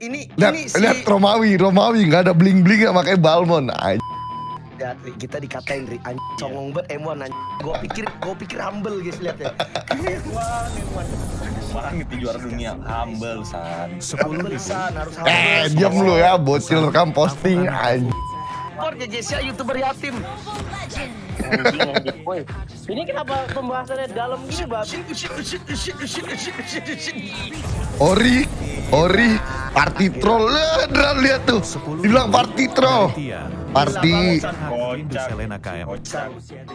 Ini Lihat, ini si lihat Romawi, Romawi nggak ada bling bling nggak pakai Balmon. Ay, Ya, kita dikatain Ri anjing songong banget M1 anjing. Gua pikir gua pikir humble guys lihat ya. Banget di juara dunia humble san. Humble san harus humble. Eh, diam lu ya, bocil rekam posting. Ya guys ya YouTuber yatim. Woi, ini kenapa pembahasannya dalam gini, babi? Ori, Ori, party troll. Lihat, lihat, lihat tuh. Dibilang party troll. Party.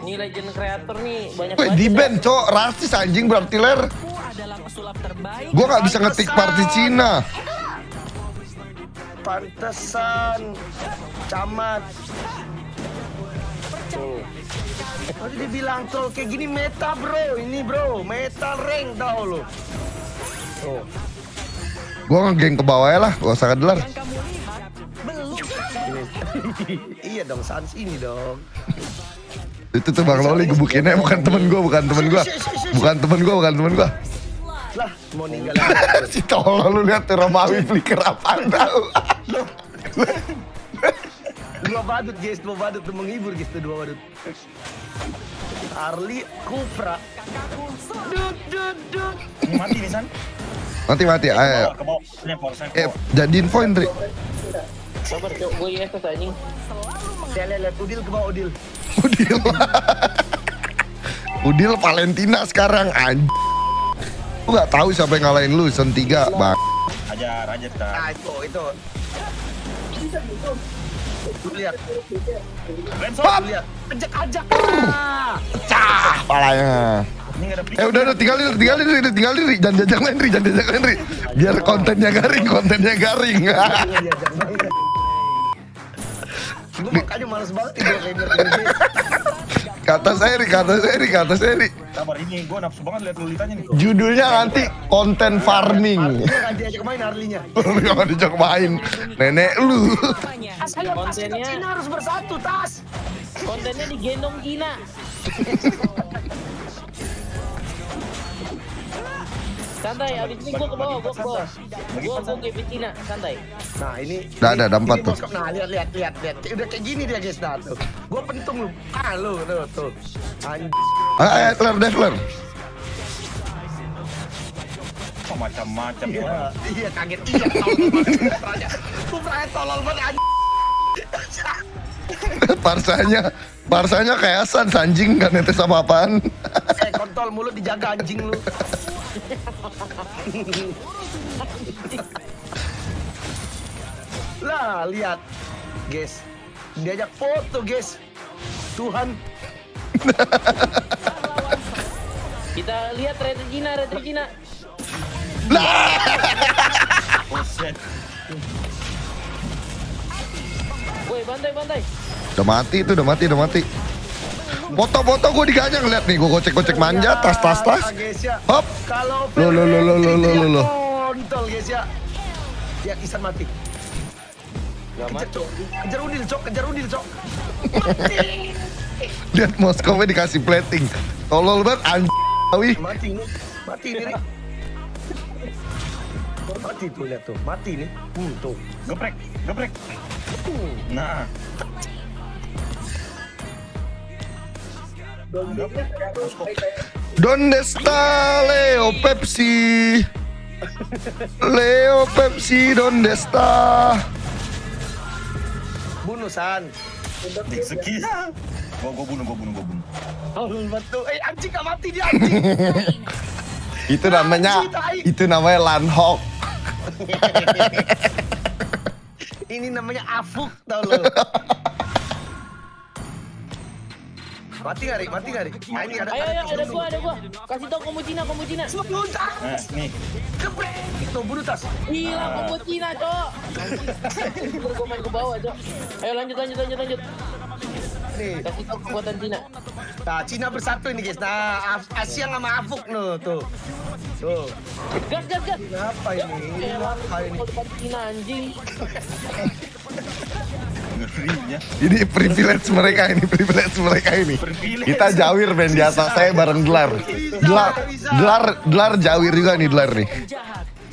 Ini legend creator nih banyak Wih, di band, cok. Rasis anjing berarti ler. Gua nggak bisa ngetik party Cina. Pantesan camat. Tuh. Tadi dibilang troll kayak gini meta bro, ini bro, meta rank tau lo. Tuh. Gua ngegeng ke bawah ya lah, gak usah kedelar. iya dong, sans ini dong. Itu tuh Bang Loli gebukinnya bukan temen gua, bukan temen gua. Bukan temen gua, bukan temen gua. Lah, mau ninggal si tolol lu lihat tuh Romawi flicker apaan tau. Badut guys, dua badut tuh menghibur guys tuh dua badut. Harley Cupra. Dut dut dut. Ini mati nih san. Mati mati, ayo. Eh, jadiin point, Tri. Sabar, cok. Gue anjing. Lihat Udil ke bawah Udil. Udil. Udil Valentina sekarang anj. Lu gak tahu siapa yang ngalahin lu Season 3, Bang. Ajar, ajar kita. Ah itu itu. Tuh lihat, Lenso. Hop! lihat. Ajak ajak. Ah. Cah, palanya. Eh udah udah tinggalin tinggalin Ri, tinggalin Ri, jangan jajak lain Ri, jangan jajak lain Ri. Biar kontennya garing, kontennya garing. Iya, jangan. Gue makanya males banget tidur kayak kata saya Ri, kata saya Ri, kata saya Ri. Sabar ini, gue nafsu banget lihat lulitanya nih. Judulnya nanti konten farming. Nggak diajak main Harley-nya. Lu gak dijak main. Nenek lu. Kontennya- Cina harus bersatu tas. Kontennya digendong Cina. Santai, abis ini gue ke bawah, gue ke bawah. Gue gue GP Cina, santai. Nah ini. Udah ada, empat tuh. Nah lihat lihat lihat lihat. Udah kayak gini dia guys nah tuh. Gue pentung lu. Ah lu tuh tuh. Anjing. Ayo, ayo, Flair, deh, Flair. Oh, macam-macam ya. Iya, kaget iya. Kupranya, kupranya tolol banget anjing. Parsanya, parsanya kayak San, sanjing kan itu sama apaan. Eh kontol mulut dijaga anjing lu. lah lihat, guys. Diajak foto guys. Tuhan. Kita lihat retri Cina, retri Cina. Buset. Woi, bantai, bantai. Udah mati itu, udah mati, udah mati. Foto-foto gue diganyang lihat nih, gue gocek-gocek manja, tas, tas, tas. Ya. Hop. Lo, lo, lo, lo, lo, lo, lo, lo. Kontol guys ya. Ya Isan mati. Gak Kejar, mati. cok. kejar udil cok, kejar udil cok. Lihat Moskow dikasih plating. Tolol banget anjing. Mati ini, mati. Rik. Mati tuh lihat tuh, mati nih. Hmm, tuh. Geprek, geprek. Nah. Donde está Leo Pepsi? Leo Pepsi, donde está? Bunuh San. Dik sekian. Gua gua bunuh, gua bunuh, gua bunuh. Tolol betul. Eh anjing gak mati dia anjing. Itu namanya, itu namanya Lanhok. Ini namanya afuk tau lo. Mati gak Rik? Mati gak Rik? Ini ada Ayo, ayo, ada gua, ada gua. Kasih tau kamu Cina, kamu Cina. Bunuh tas. Nah, nih. Geprek. Tuh bunuh tas. Gila, kamu Cina, cok. Gua main ke bawah, cok. Ayo lanjut, lanjut, lanjut, lanjut. Nih. Kasih tau kekuatan Cina. Nah, Cina bersatu ini guys. Nah, Asia sama Afuk no tuh. Tuh. Gas, gas, gas. Ini apa ini? Ini apa ini? Cina, anjing. Ini privilege mereka ini, privilege mereka ini. Privilege. Kita jawir men di atas saya bareng gelar. Gelar, gelar, gelar jawir juga nih gelar nih.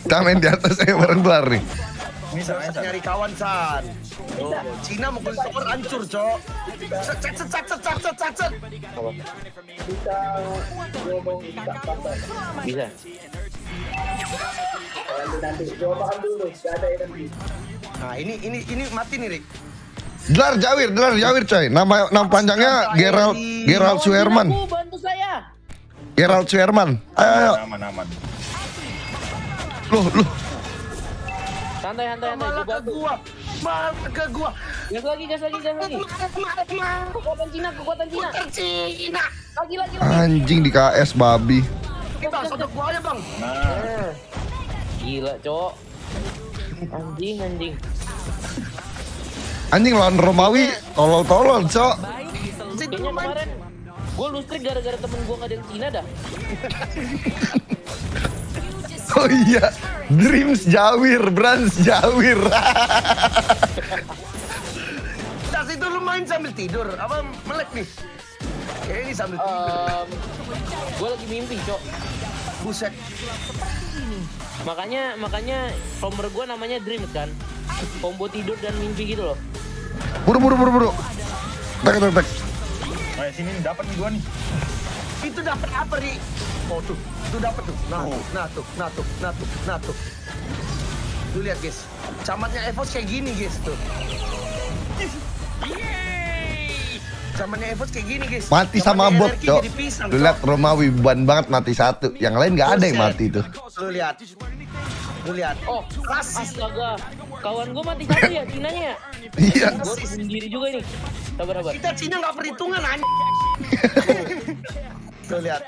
Kita main di atas saya bareng gelar nih. Sana. nyari kawan san. Oh, Cina mukul tower hancur, Cok. Set set set set. set. Bisa ngomong. Bisa. Nanti nanti coba dulu, gak ada yang. Nah, ini ini ini mati nih, Rik. Gelar Jawir, gelar Jawir coy. Nama nama panjangnya Gerald Gerald Suherman. Bantu saya. Gerald Suherman. Ayo, ayo. Aman aman. Loh, loh. Santai santai santai. Malah Gua ke bantu. gua. Malah ke gua. Gas lagi, gas lagi, gas lagi. Kekuatan Cina, kekuatan Cina. Cina. Lagi lagi lagi. Anjing di KS babi. Kita sodok gua aja, Bang. Nah, Gila, Cok. Anjing, anjing. Anjing lawan Romawi tolol-tolol, Cok. Kayaknya kemarin gue lustrik gara-gara temen gue gak ada yang Cina dah. Oh iya, Dreams Jawir, Brans Jawir. Tas itu lu main sambil tidur. Apa melek nih? Kayaknya ini sambil tidur. Um, gue lagi mimpi, Cok. Buset. Makanya makanya nomor gue namanya Dreams kan. Combo tidur dan mimpi gitu loh. Buru buru buru buru. Tek tek tek. Ayo sini nih, dapat nih gua nih. Itu dapat apa, Rik? Oh, tuh. Itu dapat tuh. Nah, tuh, nah tuh, nah tuh, nah tuh, nah tuh. Lu lihat, guys. Camatnya Evos kayak gini, guys, tuh. Camatnya Evos kayak gini, guys. Mati sama bot, Cok. Lu lihat Romawi beban banget mati satu. Yang lain nggak ada yang mati tuh. Lu lihat. Lu lihat. Oh, rasis. astaga. Kawan gue mati satu ya Cinanya ya. Iya. Gue sendiri juga ini. Sabar sabar. Kita Cina nggak perhitungan, anjing. Tuh lihat.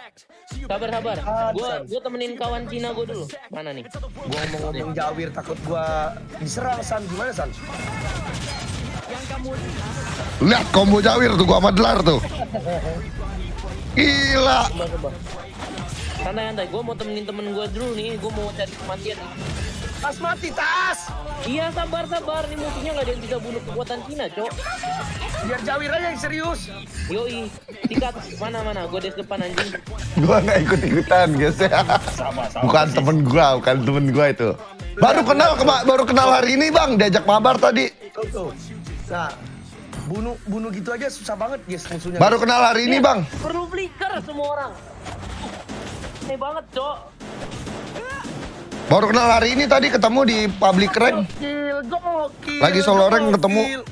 Sabar sabar. Ah, Gue San. gue temenin kawan Cina gue dulu. Mana nih? Gua ngomong-ngomong Jawir takut gua diserang San. Gimana San? Lihat combo Jawir tuh gua sama Delar tuh. Gila. Sabar sabar. Santai santai. Gue mau temenin temen gue dulu nih. Gue mau cari kematian. Tas mati, tas. Iya sabar sabar. Ini musuhnya nggak ada yang bisa bunuh kekuatan Cina, cok. Biar Jawir aja yang serius. Yoi, tikat mana mana? Gue des depan anjing. Gua nggak ikut ikutan guys. Sama sama. Bukan persis. temen gua, bukan temen gua itu. Baru kenal kema- baru kenal hari ini bang, diajak mabar tadi. Tuh, tuh. Nah, bunuh bunuh gitu aja susah banget guys musuhnya. Baru kenal hari ini bang. Perlu flicker semua orang. Aneh banget, cok. Baru kenal hari ini tadi ketemu di public rank. Gokil, gokil. Lagi solo rank ketemu.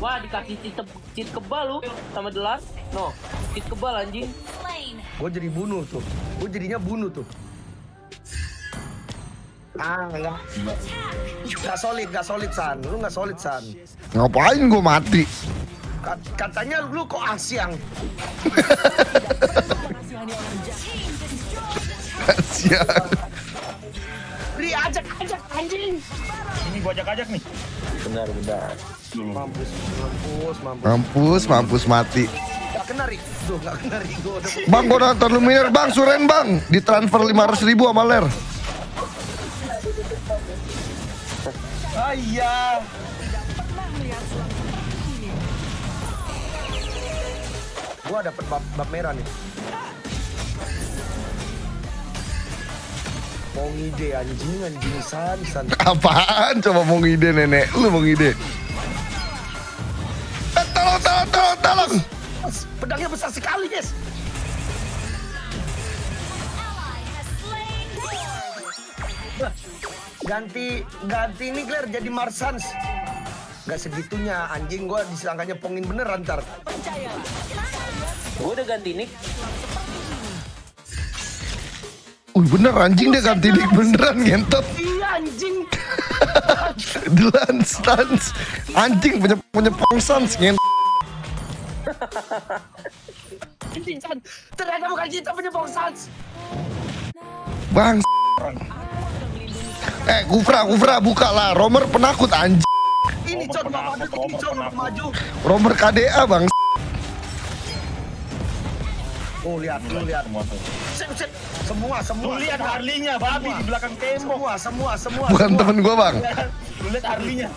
Wah, dikasih cheat, cheat kebal lu sama jelas. No, cheat kebal anjing. Gue jadi bunuh tuh. Gue jadinya bunuh tuh. Ah, enggak. Gak solid, gak solid San. Lu gak solid San. Ngapain gua mati? Kat- Katanya lu kok asyang. Kasihan. Ri ajak ajak anjing. Ini gua ajak-ajak nih. Benar, benar. Mampus, mampus, mampus. Mampus, mati. Gak kena. Tuh, kena Bang, gua nonton Luminar bang, Suren bang. Ditransfer 500 ribu sama Ler. Ah iya. Gua dapet bab, bab merah nih. Mau ngide anjing anjing san san. Apaan? Coba mau ngide nenek. Lu mau ngide. Eh, tolong, tolong, tolong, tolong. Mas, Pedangnya besar sekali guys. Ganti ganti ini Claire jadi Marsans. Gak segitunya anjing gua disangkanya pongin beneran ntar. Gue udah ganti nick. Wih bener anjing dia ganti nick beneran ngentot. Iya anjing. Delan stans. Anjing punya punya pongsans ngentot. Anjing. Ternyata bukan kita punya Marsans. Bang. Eh, Kufra, Kufra buka lah. Romer penakut anjing. Ini penakut. maju. Romer KDA bang. Oh lihat, lu lihat. Semua tuh. Set, set. Semua, semua. Lu lihat. Harley-nya babi di belakang tembok. Semua, semua, semua. Bukan semua. temen gua bang. Lu lihat Harley-nya.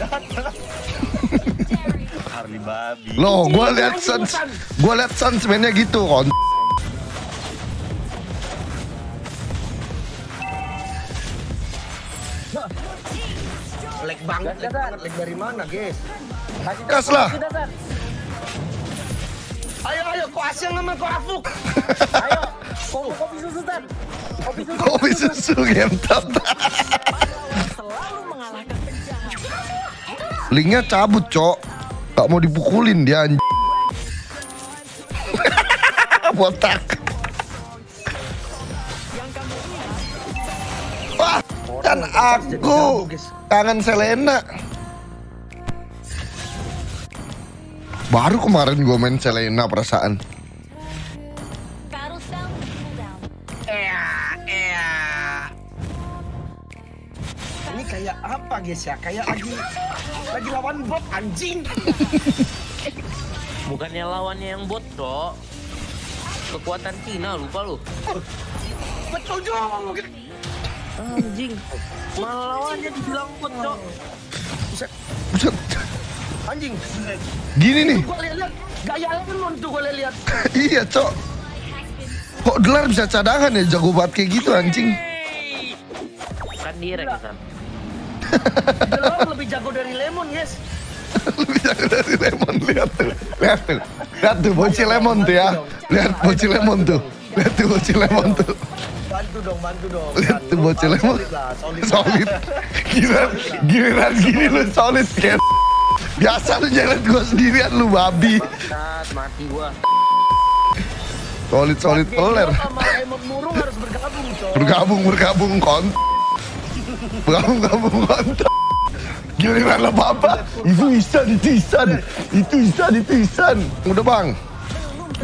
Harley babi. Loh, gua lihat sans, gua lihat sans mainnya gitu kon. Lag banget, lag banget, lag dari mana, guys? Kasih Gas lah. Ayo, ayo, kok Asyang sama kok Afuk? Ayo. Kopi kopi susu tan. Kopi susu. Kopi susu ngentot. Linknya cabut, cok. Gak mau dipukulin dia anj... Botak. Wah, kan aku kangen Selena. Baru kemarin gue main Selena perasaan. Ini kayak apa, guys ya? Kayak lagi lagi lawan bot anjing. Bukannya lawannya yang bot, Cok. Kekuatan Cina lupa lu. Betul juga. Anjing. Malah lawannya dibilang bot, Cok. Buset, Buset. Anjing. Gini nih. Gua lihat gaya lemon tuh gua lihat. Iya, Cok. Kok gelar bisa cadangan ya jago banget kayak gitu anjing. Kan kan. Delor lebih jago dari lemon, guys. Lebih jago dari lemon lihat tuh. Lihat tuh. Lihat tuh bocil lemon tuh ya. Lihat bocil lemon tuh. Lihat tuh bocil lemon tuh. Bantu dong, bantu dong. Lihat tuh bocil lemon. Solid lah, solid. Solid. Giliran giliran gini lu solid kayak Biasa lu jalan gua sendirian lu babi. Bangsat, mati gua. Solid solid peler. Harus bergabung, coy. Bergabung bergabung kon. Bergabung bergabung kon. Giliran apa apa? Itu Isan, itu Isan, itu Isan, itu Isan. Udah bang.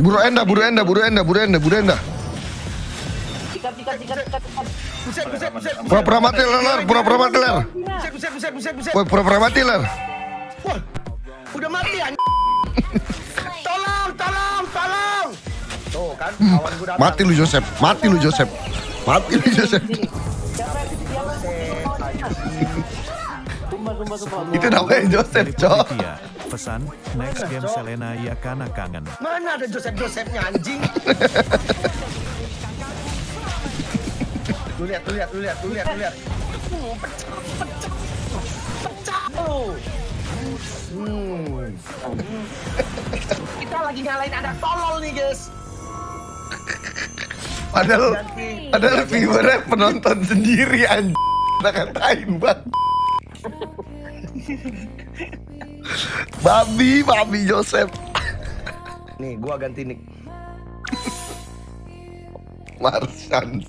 Buru enda, buru enda, buru enda, buru enda, buru enda. Pura-pura mati ler, pura-pura mati ler. Pura-pura mati ler. Wah, udah mati anjing. Tolong, tolong, tolong. Tuh kan, kawan datang. Mati lu Joseph, mati lu Joseph. Mati lu Joseph. Itu namanya Joseph, cok. Iya, pesan next game Selena ya karena kangen. Mana ada Joseph-Josephnya anjing? lu lihat, lu lihat, lu lihat, lu lihat, lu lihat. Pecah, pecah, pecah. Hmm. Kita lagi nyalain anak tolol nih, guys. Padahal, padahal viewernya penonton sendiri anjing. Kita katain bang. Babi, babi Joseph. Nih, gua ganti nick. Marsan.